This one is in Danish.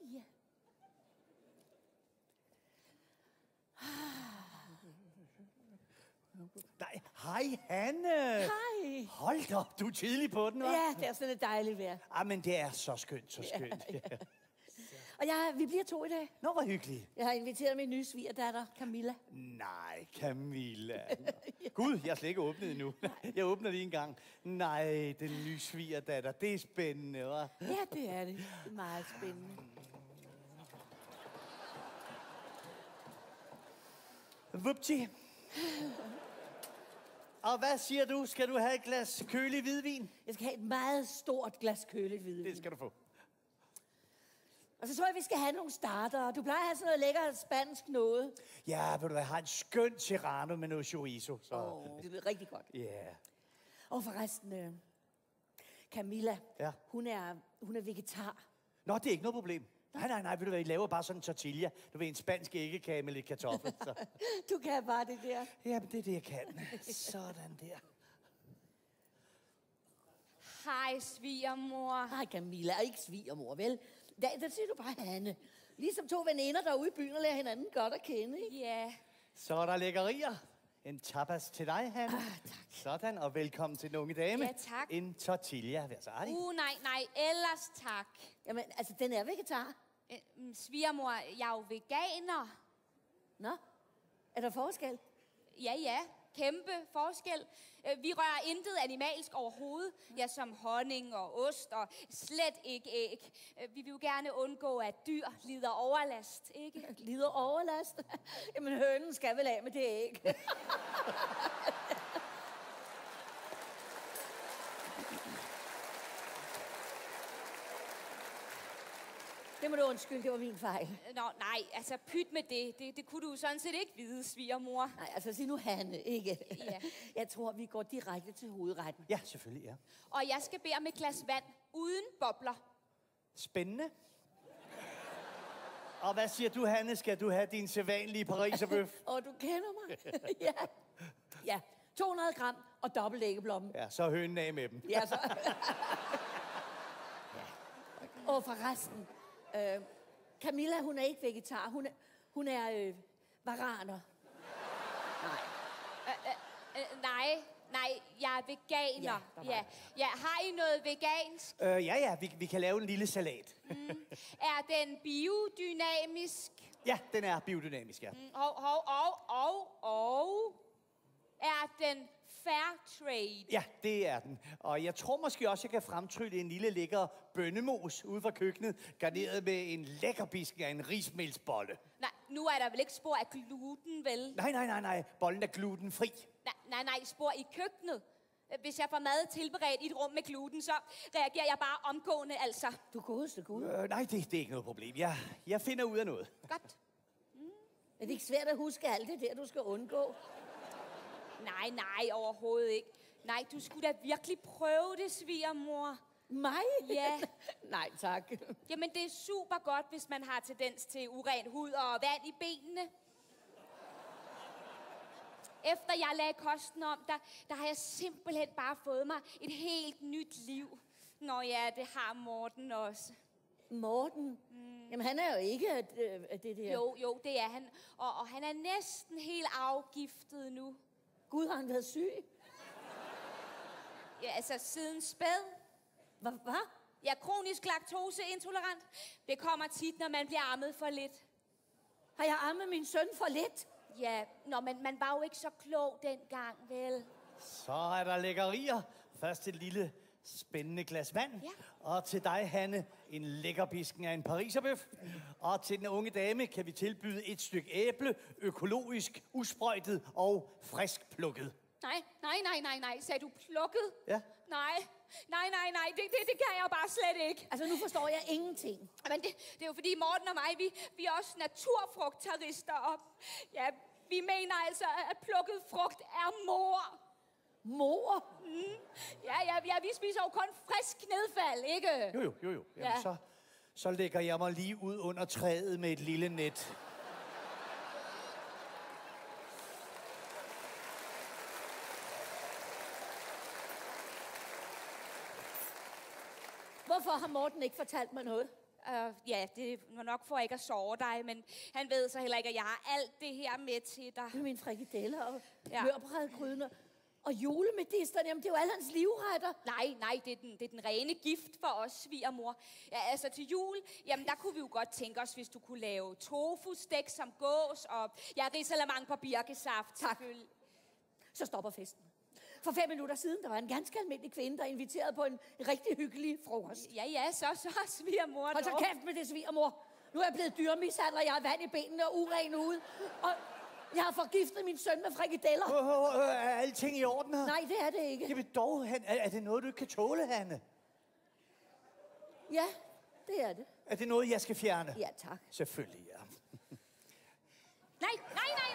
ja, ja. Nej, hej Hanne. Hej. Hold da op, du er tidlig på den, hva'? Ja, det er sådan et dejligt vejr. Ah, men det er så skønt, så skønt. Ja, ja. Og jeg, vi bliver to i dag. Nå, hvor hyggeligt. Jeg har inviteret min nye svigerdatter, Camilla. Nej, Camilla. Gud, jeg har slet ikke åbnet endnu. Jeg åbner lige en gang. Nej, den nye svigerdatter. Det er spændende, hva'? Ja, det er det. Det er meget spændende. Vupti. Og hvad siger du? Skal du have et glas kølig hvidvin? Jeg skal have et meget stort glas køligt hvidvin. Det skal du få. Og så tror jeg, vi skal have nogle starter. Du plejer at have sådan noget lækker spansk noget. Ja, vil du hvad, jeg har en skøn serrano med noget chorizo. Så. Oh, det er rigtig godt. Ja. Yeah. Og forresten, øh, Camilla, Ja. hun, er, hun er vegetar. Nå, det er ikke noget problem. Nej, nej, nej, ved du hvad, I laver bare sådan en tortilla. Du ved, en spansk æggekage med lidt kartoffel. Så. Du kan bare det der. Ja, men det er det, jeg kan. Sådan der. Hej, svigermor. Hej Camilla, og ikke svigermor, vel? Der, der siger du bare Hanne. Ligesom to veninder, der er ude i byen og lærer hinanden godt at kende, ikke? Ja, Så er der lækkerier. En tapas til dig, Hanne. Ah, tak. Sådan, og velkommen til den unge dame. Ja, tak. En tortilla, vær så artig. uh, nej, nej, ellers tak. Jamen, altså, den er vegetar. Øh, mm, Svigermor, jeg er jo veganer. Nå, er der forskel? Ja, ja, kæmpe forskel. Øh, Vi rører intet animalsk overhovedet. Ja, som honning og ost og slet ikke æg. Øh, Vi vil jo gerne undgå, at dyr lider overlast, ikke? Lider overlast? Jamen, hønen skal vel af med det æg. Det må du undskylde, det var min fejl. Nå, nej, altså pyt med det. det. Det kunne du sådan set ikke vide, svigermor. Nej, altså sig nu Hanne, ikke? Ja. Jeg tror, vi går direkte til hovedretten. Ja, selvfølgelig, ja. Og jeg skal bede om et glas vand uden bobler. Spændende. Og hvad siger du, Hanne? Skal du have din sædvanlige pariserbøf? Og du kender mig? ja. Ja, 200 gram og dobbelt æggeblommen. Ja, så hønen af med dem. Ja, så. Og forresten, øh, Camilla, hun er ikke vegetar. Hun er, hun er øh, varaner. Nej. Øh, nej, nej, jeg er veganer. Ja, ja, ja. Har I noget vegansk? Øh, ja, ja, vi, vi kan lave en lille salat. Er den biodynamisk? Ja, den er biodynamisk, ja. Mm, Hov, hov, og, og, og... Er den fair trade? Ja, det er den. Og jeg tror måske også, jeg kan fremtrylle en lille lækker bønnemos ude fra køkkenet, garneret med en lækker bisken af en rismelsbolle. Nej, nu er der vel ikke spor af gluten, vel? Nej, nej, nej, nej. Bollen er glutenfri. Nej, nej, nej, spor i køkkenet. Hvis jeg får mad tilberedt i et rum med gluten, så reagerer jeg bare omgående, altså. Du godeste Gud. Øh, nej, det, det er ikke noget problem. Jeg, jeg finder ud af noget. Godt. Er det ikke svært at huske alt det der, du skal undgå? Nej, nej, overhovedet ikke. Nej, du skulle da virkelig prøve det, svigermor. Mig? Ja. Nej, tak. Jamen, det er super godt, hvis man har tendens til uren hud og vand i benene. Efter jeg lagde kosten om, der, der har jeg simpelthen bare fået mig et helt nyt liv. Nå ja, det har Morten også. Morten? Mm. Jamen, han er jo ikke af øh, af det der. Jo, jo, det er han. Og, og han er næsten helt afgiftet nu. Gud, har han været syg? Ja, altså siden spæd. Hvad? Hvad? Jeg er kronisk laktoseintolerant. Det kommer tit, når man bliver ammet for lidt. Har jeg ammet min søn for lidt? Ja, nå, men man var jo ikke så klog dengang, vel? Så er der lækkerier. Først et lille spændende glas vand. Ja. Og til dig, Hanne, en lækker bisken af en pariserbøf. Og til den unge dame kan vi tilbyde et stykke æble, økologisk, usprøjtet og frisk plukket. Nej, nej, nej, nej, nej. Sagde du plukket? Ja. Nej, nej, nej, nej. Det, det, det kan jeg bare slet ikke. Altså, nu forstår jeg ingenting. Men det, det er jo fordi Morten og mig, vi, vi er også naturfrugttarister. Og ja, vi mener altså, at plukket frugt er mor. Mor? Ja, ja, ja, vi spiser jo kun frisk nedfald, ikke? Jo, jo, jo, jo. Jamen, Ja. så, så lægger jeg mig lige ud under træet med et lille net. Hvorfor har Morten ikke fortalt mig noget? Uh, ja, det var nok for ikke at sove dig, men han ved så heller ikke, at jeg har alt det her med til dig. Med mine frikadeller og Ja. ja. mørbrædgryden og julemedisterne. Jamen, det er jo alle hans livretter. Nej, nej, det er, den, det er den rene gift for os, svigermor. Ja, altså til jul, jamen der kunne vi jo godt tænke os, hvis du kunne lave tofu-stek som gås, og ja, risalamang på birkesaft. Tak. Så stopper festen. For fem minutter siden, der var en ganske almindelig kvinde, der inviterede på en rigtig hyggelig frokost. Ja, ja, så, så, svigermor. Hold så kæft med det, svigermor. Nu er jeg blevet dyrmishandler, jeg har vand i benene og uren ude. Og jeg har forgiftet min søn med frikadeller. Åh, åh, åh, er alting i orden her? Nej, det er det ikke. Jamen dog, Han, er, er det noget, du ikke kan tåle, Hanne? Ja, det er det. Er det noget, jeg skal fjerne? Ja, tak. Selvfølgelig, ja. Nej, nej, nej.